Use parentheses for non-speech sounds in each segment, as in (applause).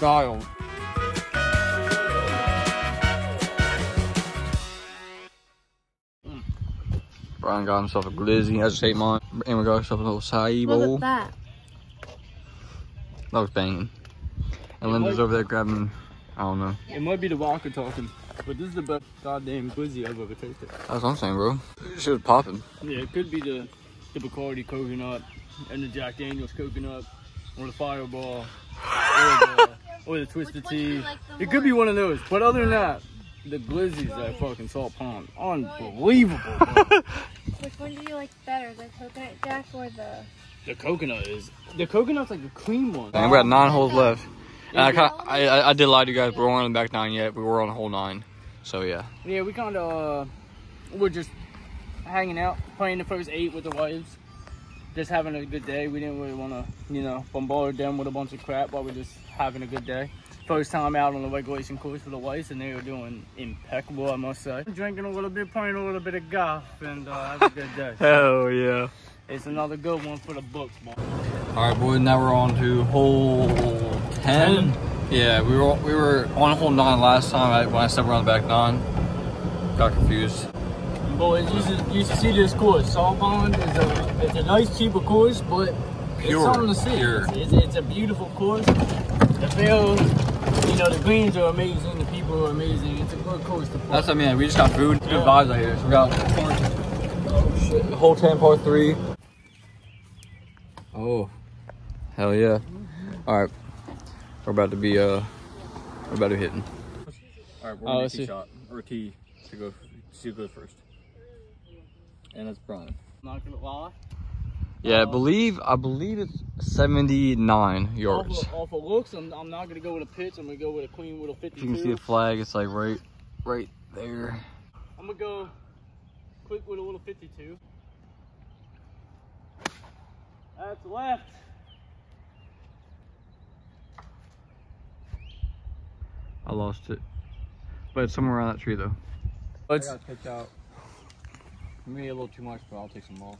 dialed. Brian got himself a glizzy. I just ate mine. And we got ourselves a little acai bowl. Look at that. That was banging. And Linda's over there grabbing, I don't know. It might be the Walker talking, but this is the best goddamn glizzy I've ever tasted. That's what I'm saying, bro. Shit was popping. Yeah, it could be the the Bacardi coconut and the Jack Daniels coconut, or the Fireball, (laughs) or the, or the Twisted Which one do you Tea. like the It could be one of those. But other than that, the glizzies at fucking Salt Pond, unbelievable. bro. (laughs) Which one do you like better, the coconut jack or the? the coconut is the coconut's like a cream one. And we got nine holes left. And I, kinda, I, I, I did lie to you guys. We weren't on the back nine yet. We were on hole nine. So yeah. Yeah, we kind of uh, we're just hanging out, playing the first eight with the wives, just having a good day. We didn't really want to, you know, bombard them with a bunch of crap while we're just having a good day. First time out on the regulation course for the wives, and they were doing impeccable, I must say. Drinking a little bit, playing a little bit of golf, and uh, have a good day. (laughs) Hell yeah. it's another good one for the books, boy. All right, boys. Now we're on to hole ten. Yeah, we were we were on hole nine last time. I, when I said we're on the back nine, got confused. Boys, you should, you should see this course. Salt Pond is a, it's a nice, cheaper course, but Pure, it's something to see. pure. It's, it's, it's a beautiful course. The field, you know, the greens are amazing. The people are amazing. It's a good course to play. That's what I mean. We just got food. Good vibes out here. So we got oh shit, hole ten, part three. Oh, hell yeah! All right, we're about to be uh, we're about to be hitting. All right, we're Oh, on let's tee shot or a tee to go to go first, and it's Brian. Not gonna lie. Yeah, I Uh, believe I believe it's seventy nine yards. Off of, off of looks, I'm, I'm not gonna go with a pitch. I'm gonna go with a clean little 52. You can see the flag, it's like right, right there. I'm gonna go quick with a little 52. That's left. I lost it, but it's somewhere around that tree though. Let's. got pitch out. Maybe a little too much, but I'll take some more.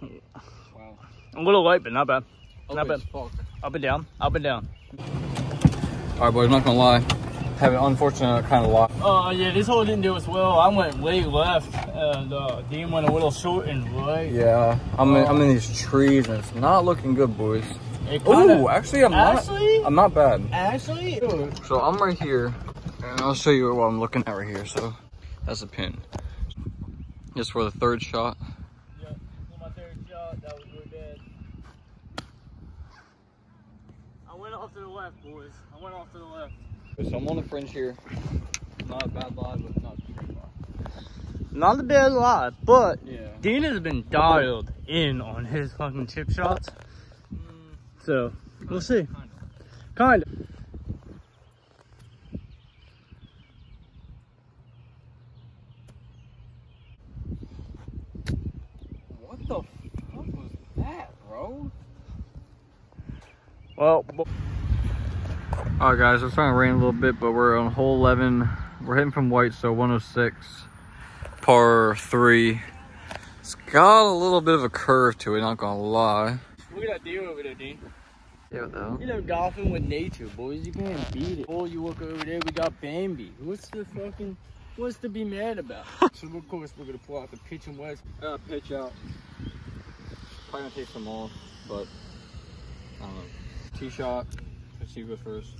Wow. A little light, but not bad. Not bad. fuck. Up and down. Up and down. All right, boys. I'm not gonna lie. Have an unfortunate kind of lot. Oh yeah, this hole didn't do as well. I went way left, and uh, Dean went a little short and right. Yeah, I'm in, I'm in these trees and it's not looking good, boys. It kinda- Ooh, actually, I'm Actually? not. I'm not bad. Actually, So I'm right here, and I'll show you what I'm looking at right here. So that's a pin. Just for the third shot. yeah, my third shot, that was really bad. I went off to the left, boys. I went off to the left. So I'm on the fringe here. Not a bad lie, but not a great. Not a bad lie, but Yeah. Dean has been dialed in on his fucking chip shots. So we'll see. Kind of. What the fuck was that, bro? Well, All right, guys, it's starting to rain a little bit, but we're on hole 11. We're hitting from white, so 106, par three. It's got a little bit of a curve to it, not gonna lie. look at that deer over there, Dean. Yeah, what? You know, golfing with nature, boys. You can't beat it. Oh, you look over there, we got Bambi. What's the fucking, what's to be mad about? (laughs) so, of course, we're gonna pull out the pitch and west. Uh, pitch out. Probably gonna take some off, but I don't know. Tee shot. Let's see who goes first.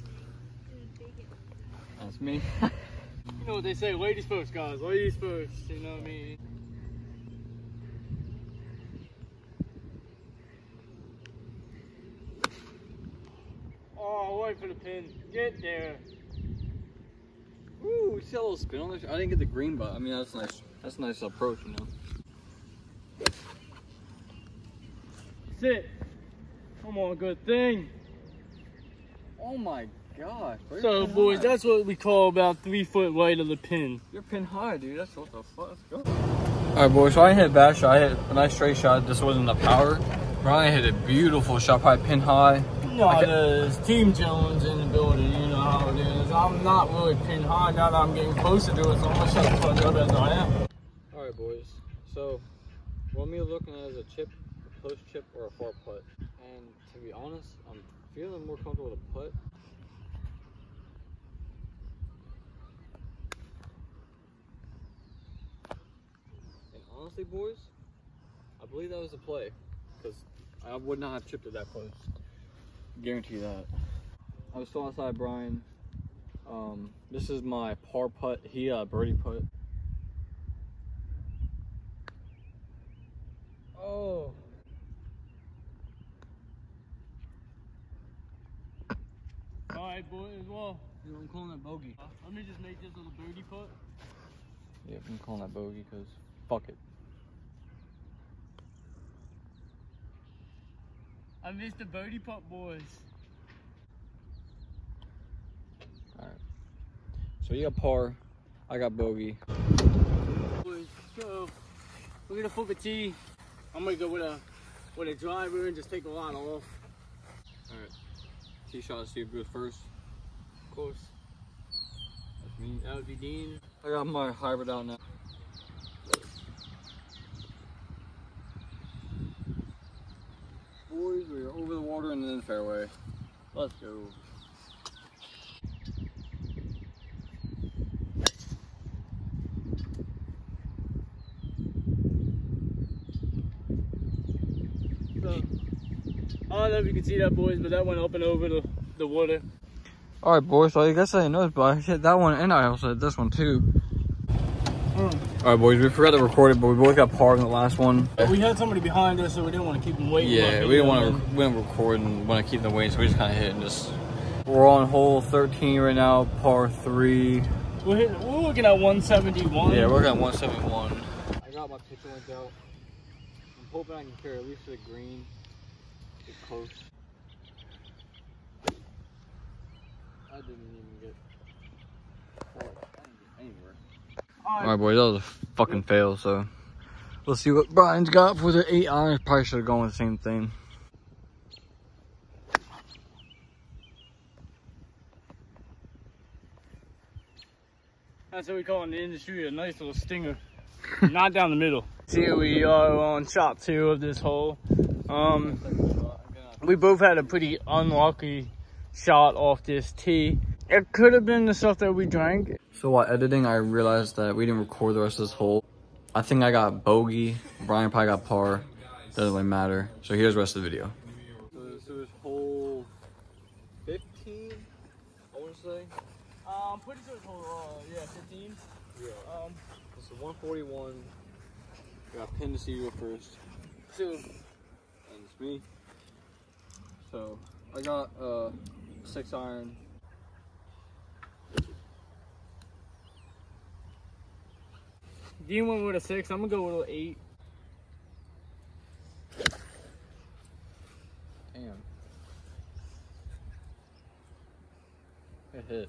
That's me. You know what they say, ladies first, guys. Ladies first. You know what I mean? Wait for the pin. Get there. Ooh, we see a little spin on this. I didn't get the green, but I mean that's nice. That's a nice approach, you know. Sit. Come on, good thing. Oh my gosh. bro, So, boys, high. that's what we call about three foot right of the pin. You're pin high, dude. That's what the fuck. Let's go. All right, boys. So I hit a bad shot. I hit a nice straight shot. This wasn't the power. Brian hit a beautiful shot, probably pin high. Ca- there's Team Jones in the building. You know how it is. I'm not really pinned high now that I'm getting closer to it, so I'm gonna shut the fuck up as I am. All right, boys. So, what me looking at is a chip, a close chip, or a far putt. And to be honest, I'm feeling more comfortable with a putt. And honestly, boys, I believe that was a play because I would not have chipped it that close. Guarantee that. I was still outside Brian. Um, this is my par putt. He uh, birdie putt. Oh. Alright, boys, well, you know, I'm calling that bogey. Uh, let me just make this little birdie putt. Yeah, I'm calling that bogey because fuck it. I missed the birdie putt, boys. Alright. So you got par, I got bogey. Boys, so we're gonna flip a tee. I'm gonna go with a with a driver and just take a lot off. Alright. Tee shot, see who goes first. Of course, That's me. that would be Dean. I got my hybrid out now. Boys, we're over the water and in the fairway. Let's go. So, I don't know if you can see that, boys, but that went up and over the, the water. All right, boys. So I guess I know, but I hit that one, and I also hit this one too. Hmm. All right, boys. We forgot to record it, but we both got par in the last one. We had somebody behind us, so we didn't want to keep them waiting. Yeah, we didn't want to. We didn't record and want to keep them waiting, so we just kind of hit and just. We're on hole 13 right now, par three. We're, hit, we're looking at 171. Yeah, we're at 171. I got my picture link out. I'm hoping I can carry at least to the green. Get close. I didn't even get. I didn't get anywhere. All Alright, boys, that was a fucking fail, so. Let's see what Brian's got for the 8 iron. Probably should have gone with the same thing. That's what we call in the industry a nice little stinger. (laughs) Not down the middle. Here we are on shot two of this hole. Um, we both had a pretty unlucky shot off this tee. It could have been the stuff that we drank. So while editing, I realized that we didn't record the rest of this hole. I think I got bogey. Brian probably got par. Doesn't really matter. So here's the rest of the video. So this is hole 15, I want to say. Um, pretty sure it's hole, uh, yeah, 15. Yeah. Um, This is 141. We got pin to see you first. two. And it's me. So I got uh six iron. Dean went with a six. I'm gonna go with an eight. Damn. Good hit.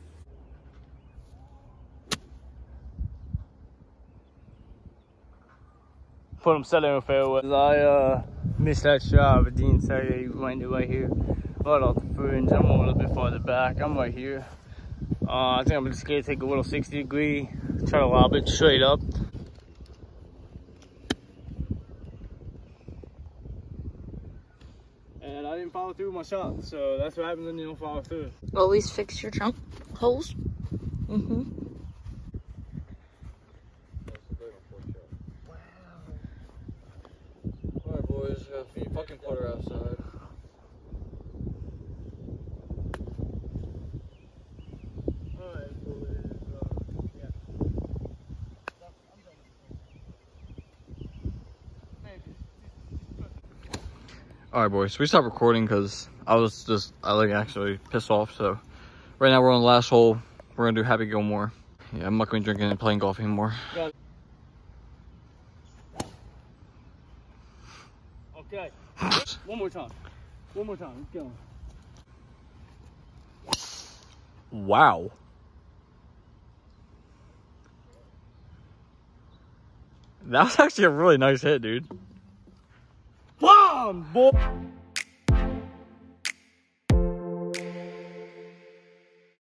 Put him center in fairway. I uh, missed that shot, but Dean said he went it right here. Right off the fringe. I'm a little bit farther back. I'm right here. Uh, I think I'm just gonna take a little 60 degree, try to lob it straight up. And I didn't follow through my shot, so that's what happens when you don't follow through. Always fix your trunk holes. Mm-hmm. Alright boys, got a fucking putter outside. Alright, boys. Uh, yeah. I'm done. Maybe. Alright boys, so we stopped recording because I was just, I like actually pissed off. So right now we're on the last hole. We're gonna do Happy Gilmore. Yeah, I'm not gonna be drinking and playing golf anymore. Okay. One more time. One more time. Let's go. Wow. That was actually a really nice hit, dude. Bomb, boy.